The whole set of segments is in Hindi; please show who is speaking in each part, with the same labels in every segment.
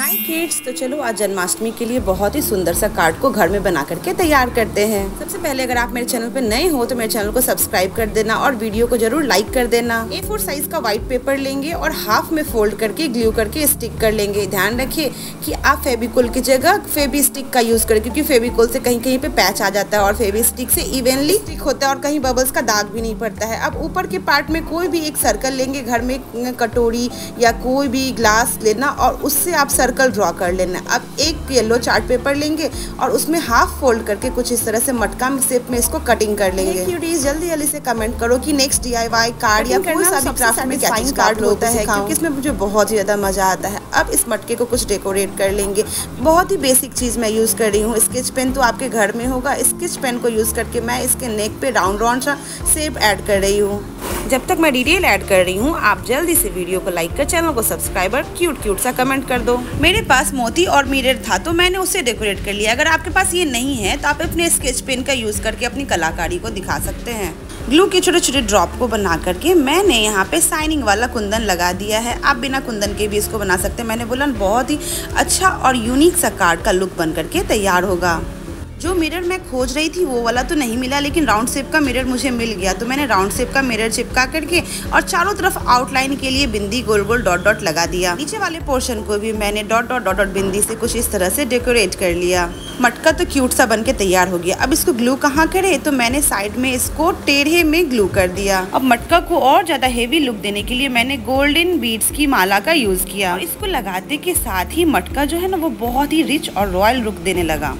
Speaker 1: हाय किड्स तो चलो, आज जन्माष्टमी के लिए बहुत ही सुंदर सा कार्ड को घर में बना करके तैयार करते हैं। सबसे पहले अगर आप मेरे चैनल पे नए हो तो मेरे चैनल को सब्सक्राइब कर देना और वीडियो को ज़रूर लाइक कर देना। ए फोर साइज़ का व्हाइट पेपर लेंगे और हाफ़ में फोल्ड करके ग्लू करके स्टिक कर लेंगे। ध्यान रखिए कि आप फेबिकोल की जगह फेबी स्टिक का यूज़ करें, क्योंकि फेबिकोल से कहीं कहीं पे पैच आ जाता है और फेबी स्टिक से इवनली स्टिक होता है और कहीं बबल्स का दाग भी नहीं पड़ता है। अब ऊपर के पार्ट में कोई भी एक सर्कल लेंगे, घर में कटोरी या कोई भी ग्लास लेना और उससे आप ड्रॉ कर लेना है। अब एक येलो चार्ट पेपर लेंगे और उसमें हाफ़ फोल्ड करके कुछ इस तरह से मटका शेप में इसको कटिंग कर लेंगे। क्यूटीज जल्दी जल्दी से कमेंट करो कि नेक्स्ट डीआईवाई कार्ड या कोई सा भी क्राफ्ट में साइन कार्ड होता है क्योंकि इसमें मुझे बहुत ही ज़्यादा मज़ा आता है। अब इस मटके को कुछ डेकोरेट कर लेंगे। बहुत ही बेसिक चीज़ मैं यूज़ कर रही हूँ। स्केच पेन तो आपके घर में होगा। स्केच पेन को यूज़ करके मैं इसके नेक पे राउंड राउंड सा सेप ऐड कर रही हूँ। जब तक मैं डिटेल ऐड कर रही हूँ, आप जल्दी से वीडियो को लाइक कर, चैनल को सब्सक्राइबर क्यूट क्यूट सा कमेंट कर दो। मेरे पास मोती और मिरर था तो मैंने उसे डेकोरेट कर लिया। अगर आपके पास ये नहीं है तो आप अपने स्केच पेन का यूज़ करके अपनी कलाकारी को दिखा सकते हैं। ग्लू के छोटे छोटे ड्रॉप को बना करके मैंने यहाँ पे साइनिंग वाला कुंदन लगा दिया है। आप बिना कुंदन के भी इसको बना सकते हैं। मैंने बोला, बहुत ही अच्छा और यूनिक सा कार्ड का लुक बन करके तैयार होगा। जो मिरर मैं खोज रही थी, वो वाला तो नहीं मिला, लेकिन राउंड शेप का मिरर मुझे मिल गया। तो मैंने राउंड शेप का मिरर चिपका करके और चारों तरफ़ आउटलाइन के लिए बिंदी गोल गोल डॉट डॉट लगा दिया। नीचे वाले पोर्शन को भी मैंने डॉट डॉट डॉट डॉट बिंदी से कुछ इस तरह से डेकोरेट कर लिया। मटका तो क्यूट सा बन के तैयार हो गया। अब इसको ग्लू कहाँ करे? तो मैंने साइड में इसको टेढ़े में ग्लू कर दिया। अब मटका को और ज़्यादा हेवी लुक देने के लिए मैंने गोल्डन बीड्स की माला का यूज़ किया। इसको लगाते के साथ ही मटका जो है ना, वो बहुत ही रिच और रॉयल लुक देने लगा।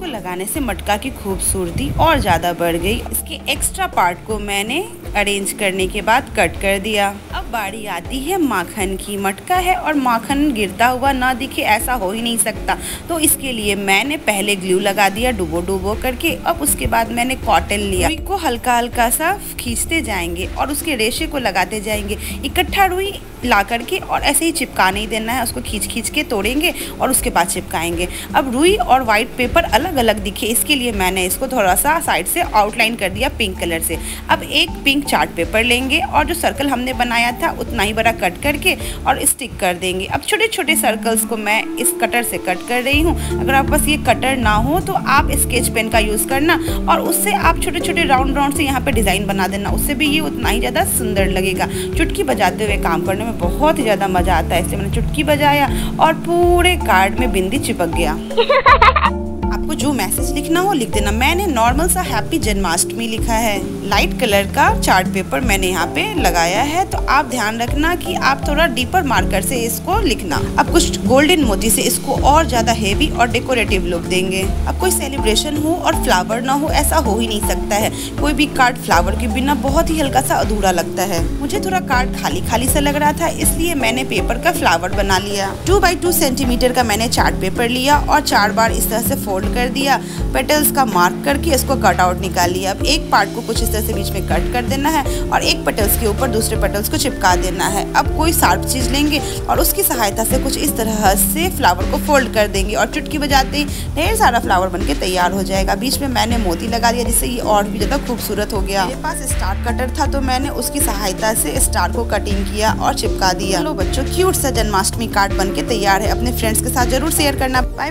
Speaker 1: इसको लगाने से मटका की खूबसूरती और ज़्यादा बढ़ गई। इसके एक्स्ट्रा पार्ट को मैंने अरेंज करने के बाद कट कर दिया। अब बारी आती है माखन की। मटका है और माखन गिरता हुआ ना दिखे ऐसा हो ही नहीं सकता। तो इसके लिए मैंने पहले ग्लू लगा दिया डुबो डुबो करके। अब उसके बाद मैंने कॉटन लिया। रुई को हल्का हल्का सा खींचते जाएँगे और उसके रेशे को लगाते जाएँगे। इकट्ठा रुई ला करके और ऐसे ही चिपका नहीं देना है। उसको खींच खींच के तोड़ेंगे और उसके बाद चिपकाएँगे। अब रुई और वाइट पेपर अलग अलग दिखे, इसके लिए मैंने इसको थोड़ा सा साइड से आउटलाइन कर दिया पिंक कलर से। अब एक पिंक चार्ट पेपर लेंगे और जो सर्कल हमने बनाया था, उतना ही बड़ा कट करके और स्टिक कर देंगे। अब छोटे छोटे सर्कल्स को मैं इस कटर से कट कर रही हूँ। अगर आप पास ये कटर ना हो तो आप स्केच पेन का यूज़ करना और उससे आप छोटे छोटे राउंड राउंड से यहाँ पर डिज़ाइन बना देना। उससे भी ये उतना ही ज़्यादा सुंदर लगेगा। चुटकी बजाते हुए काम करने में बहुत ही ज़्यादा मज़ा आता है। इसलिए मैंने चुटकी बजाया और पूरे कार्ड में बिंदी चिपक गया। आपको जो मैसेज लिखना हो लिख देना। मैंने नॉर्मल सा हैप्पी जन्माष्टमी लिखा है। लाइट कलर का चार्ट पेपर मैंने यहाँ पे लगाया है। तो आप ध्यान रखना कि आप थोड़ा डीपर मार्कर से इसको लिखना। अब कुछ गोल्डन मोती से इसको और ज़्यादा हेवी और डेकोरेटिव लुक देंगे। अब कोई सेलिब्रेशन हो और फ्लावर ना हो, ऐसा हो ही नहीं सकता है। कोई भी कार्ड फ्लावर के बिना बहुत ही हल्का सा अधूरा लगता है। मुझे थोड़ा कार्ड खाली खाली सा लग रहा था, इसलिए मैंने पेपर का फ्लावर बना लिया। टू बाई टू सेंटीमीटर का मैंने चार्ट पेपर लिया और चार बार इस तरह से फोल्ड कर दिया। पेटल्स का मार्क करके इसको कट आउट निकाल लिया। अब एक पार्ट को कुछ इस तरह से बीच में कट कर देना है और एक पेटल्स के ऊपर दूसरे पेटल्स को चिपका देना है। अब कोई शार्प चीज़ लेंगे और उसकी सहायता से कुछ इस तरह से फ्लावर को फोल्ड कर देंगे और चुटकी बजाते ही ढेर सारा फ्लावर बन तैयार हो जाएगा। बीच में मैंने मोती लगा दिया, जिससे ये और भी ज़्यादा खूबसूरत हो गया। मेरे पास स्टार कटर था तो मैंने उसकी सहायता से स्टार को कटिंग किया और चिपका दिया। बच्चों क्यूट सा जन्माष्टमी कार्ड बन तैयार है। अपने फ्रेंड्स के साथ ज़रूर शेयर करना। Bye bye